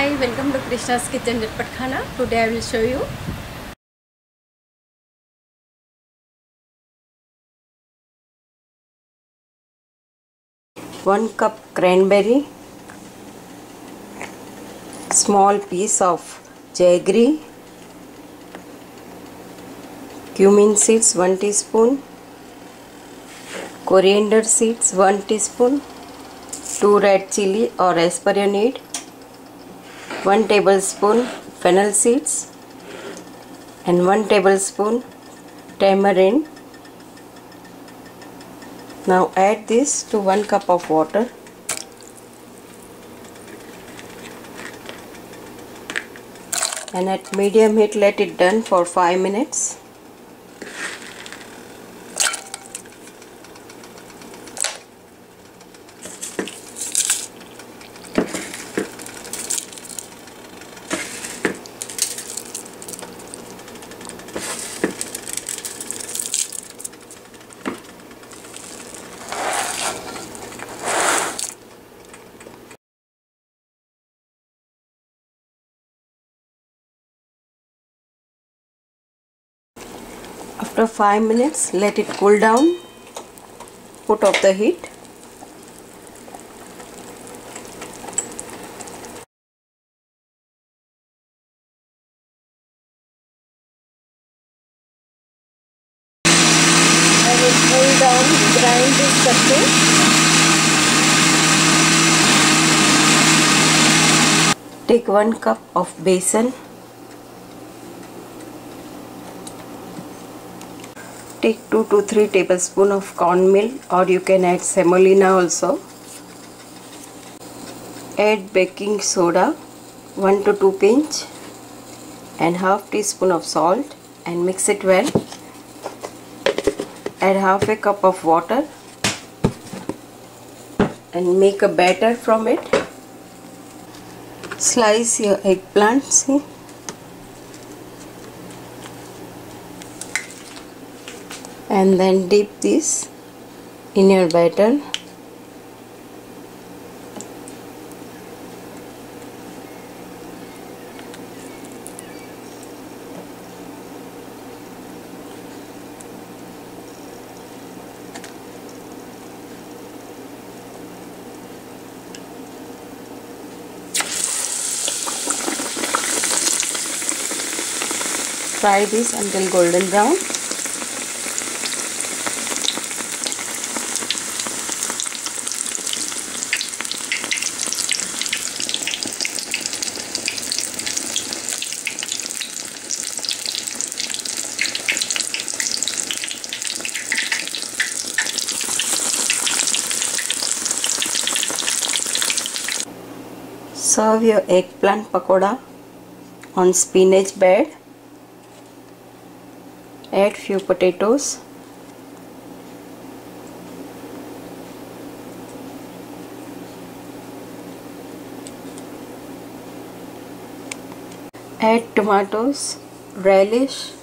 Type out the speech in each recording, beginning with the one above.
Hi, welcome to Krishna's Kitchen Jatpat Khana. Today I will show you one cup cranberry small piece of jaggery cumin seeds 1 teaspoon coriander seeds 1 teaspoon 2 red chili or as per your need 1 tablespoon fennel seeds and 1 tablespoon tamarind. Now add this to 1 cup of water. And at medium heat let it done for 5 minutes After 5 minutes, let it cool down. Put off the heat. It cool down. Take 1 cup of besan take 2 to 3 tablespoon of cornmeal or you can add semolina also. Add baking soda 1 to 2 pinch and half teaspoon of salt and mix it well. Add half a cup of water and make a batter from it. Slice your eggplant see and then dip this in your batter. Fry this until golden brown Serve your eggplant pakoda on spinach bed. Add few potatoes. Add tomatoes, relish.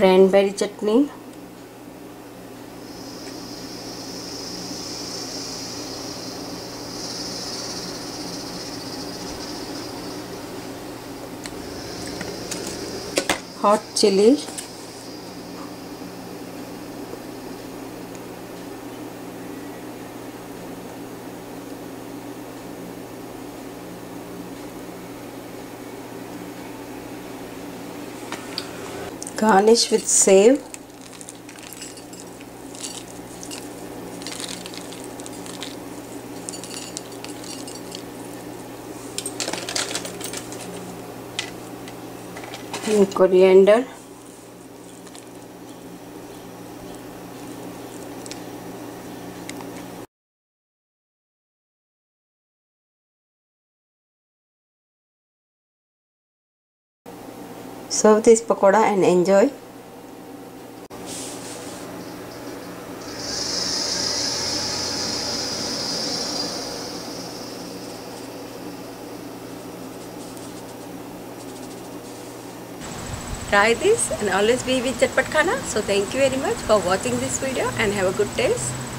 Cranberry chutney hot chilli garnish with sev. And coriander Serve this pakoda and enjoy. try this and always be with Chatpat Khana. So thank you very much for watching this video and have a good taste.